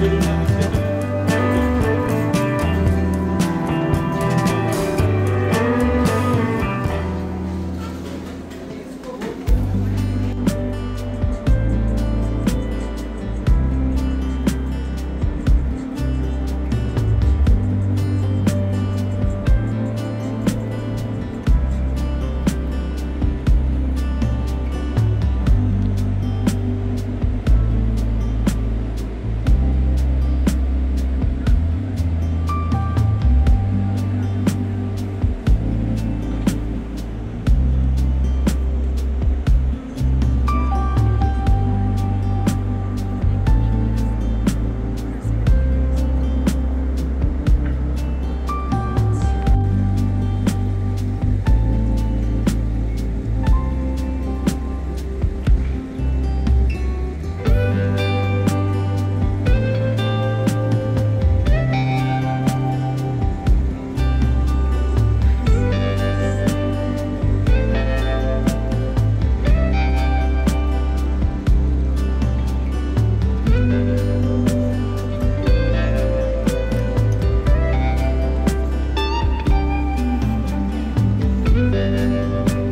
do Bye.